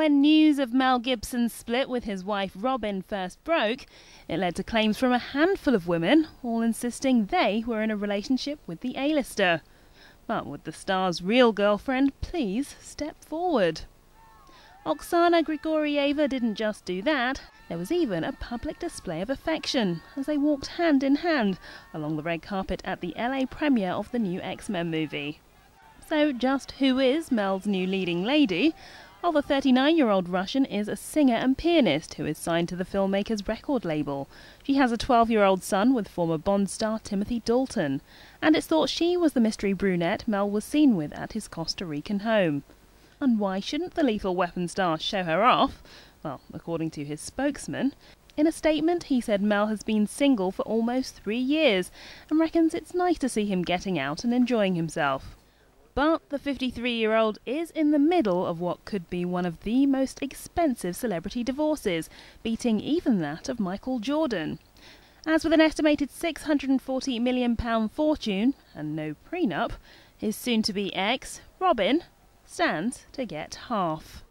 When news of Mel Gibson's split with his wife Robyn first broke, it led to claims from a handful of women, all insisting they were in a relationship with the A-lister. But would the star's real girlfriend please step forward? Oksana Grigorieva didn't just do that. There was even a public display of affection as they walked hand in hand along the red carpet at the LA premiere of the new X-Men movie. So, just who is Mel's new leading lady? Well, the 39 year old Russian is a singer and pianist who is signed to the filmmaker's record label. She has a 12 year old son with former Bond star Timothy Dalton, and it's thought she was the mystery brunette Mel was seen with at his Costa Rican home. And why shouldn't the Lethal Weapon star show her off? Well, according to his spokesman, in a statement, he said Mel has been single for almost three years and reckons it's nice to see him getting out and enjoying himself. But the 53 year old is in the middle of what could be one of the most expensive celebrity divorces, beating even that of Michael Jordan. As with an estimated £640 million fortune and no prenup, his soon to be ex, Robyn, stands to get half.